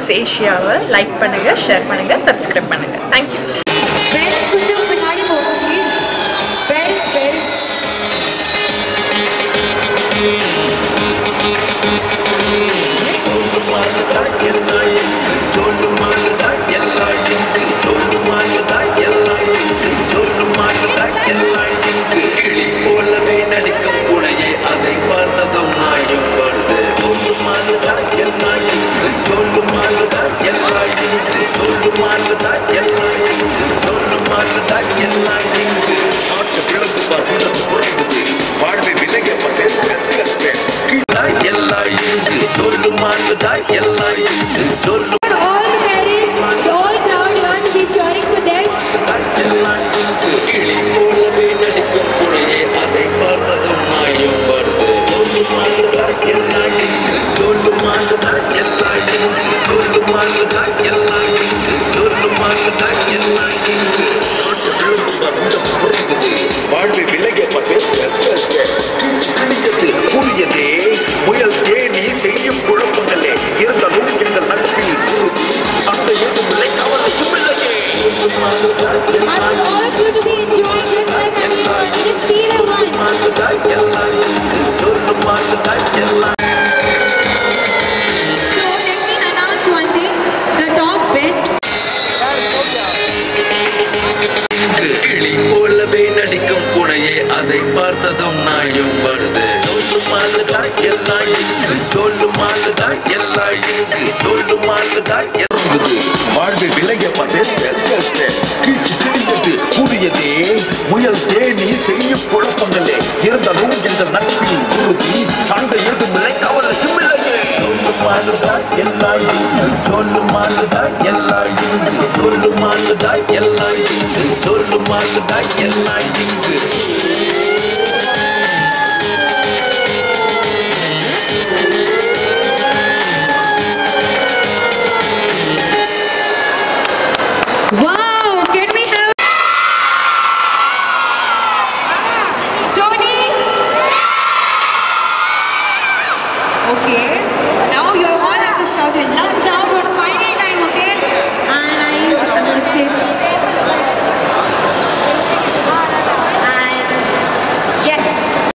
News ஏஷியாவை like பண்ணுங்கள் share பண்ணுங்கள் சப்ஸ்கிரைப் பண்ணுங்கள் thank you I'm of you to be enjoying this like everyone. அதை பார்த்ததும் நாயும் வருது. சொல்லுமாறுதா எல்லாம் இங்கு சொல்லுமாறுதா எல்லா இங்கு சொல்லுமாறுதா இறங்குது வாழ்வை விலக கீழ்ச்சி கிழியது புதியதே முயல் தேனி செய்யும் குழப்பங்களே. இருந்தாலும் எங்கள் நட்பில் உறுதி. சண்டை எதுவும் இல்லை கவலையும் இல்லையே சொல்லுமாறுதா எல்லாம் இங்கு சொல்லுமாறுதா எல்லாம் இங்கு சொல்லுமாறுதா எல்லாம் இங்கு சொல்லுமாறுதா எல்லா இங்கு Wow, can we have Sony? Okay, now you all have to shout your lungs out